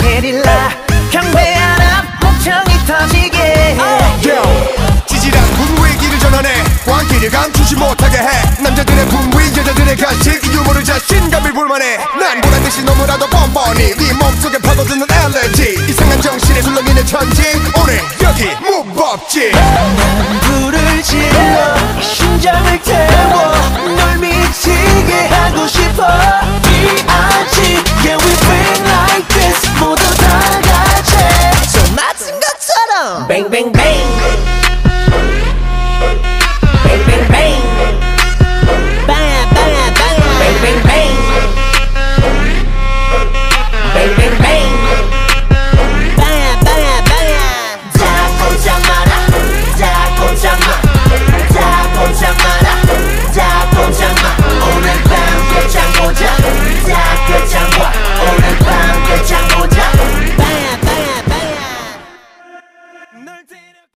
게릴라. 경배한 앞 목청이 터지게 아, 지질한 구루의 길을 전환해. 광기를 감추지 못하게 해. 남자들의 분부인 여자들의 간식 유머를 자신감이 볼만해. 난 보란듯이 너무나도 뻔뻔히 네 몸속에 파고드는 엘레지 이상한 정신에 술렁이는 천지. 오늘 여기 무법지. Bang, bang, bang.